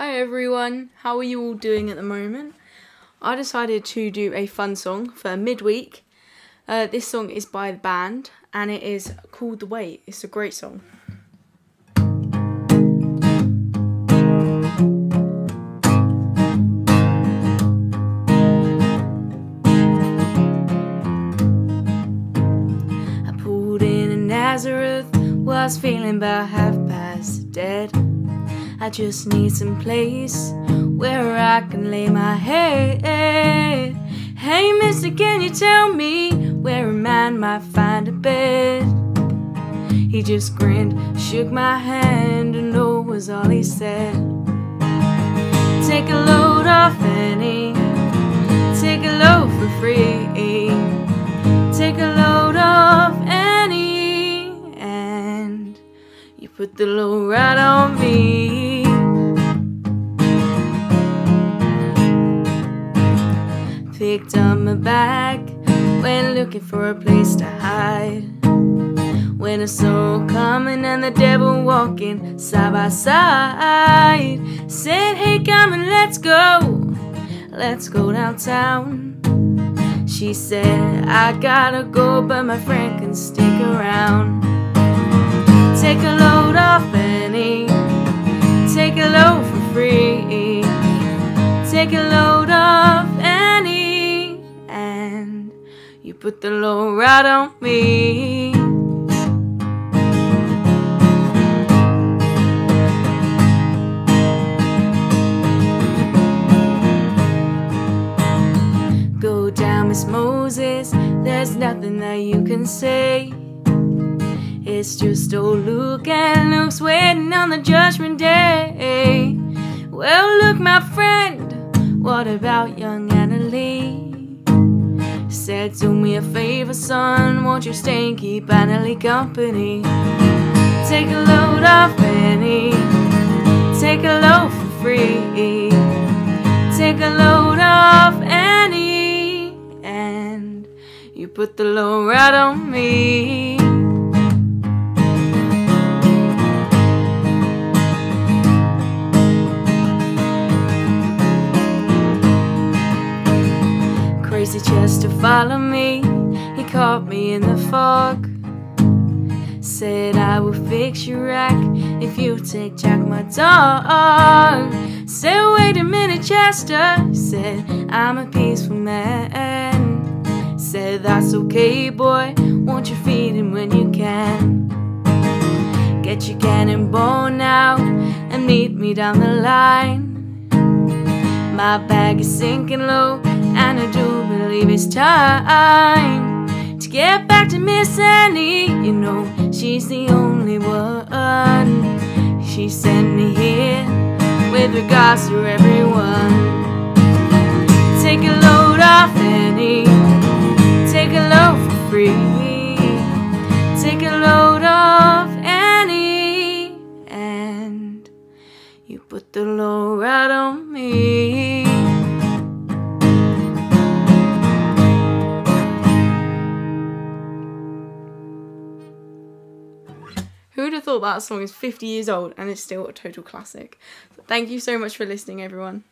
Hi everyone, how are you all doing at the moment? I decided to do a fun song for midweek. Uh, this song is by the band and it is called The Weight. It's a great song. I pulled in in Nazareth, was feeling about half past dead. I just need some place where I can lay my head. Hey, mister, can you tell me where a man might find a bed? He just grinned, shook my hand, and no was all he said. Take a load off Fanny, take a load for free. Take a load off Fanny, and you put the load right on me. Picked up my bag, went looking for a place to hide. When I saw coming and the devil walking side by side, said, Hey, come and let's go, let's go downtown. She said, I gotta go, but my friend can stick around. Take a load off Benny, take a load for free, take a load off you put the load right on me. Go down, Miss Moses, there's nothing that you can say. It's just oh, old Luke and Luke's waiting on the judgment day. Well, look, my friend, what about young? Said, do me a favor, son, won't you stay and keep Anna Lee company? Take a load off Fanny, take a load for free. Take a load off Fanny, and you put the load right on me. Crazy Chester follow me, he caught me in the fog. Said I will fix your rack if you take Jack my dog. Said wait a minute Chester, said I'm a peaceful man. Said that's okay boy, won't you feed him when you can? Get your cannon cannonball now and meet me down the line. My bag is sinking low, and I do believe it's time to get back to Miss Annie. You know, she's the only one. She sent me here with regards to everyone. Take a load off Fanny, take a load for free. Take a load off Fanny, and you put the load right on me. Have thought that song is 50 years old and it's still a total classic? Thank you so much for listening, everyone.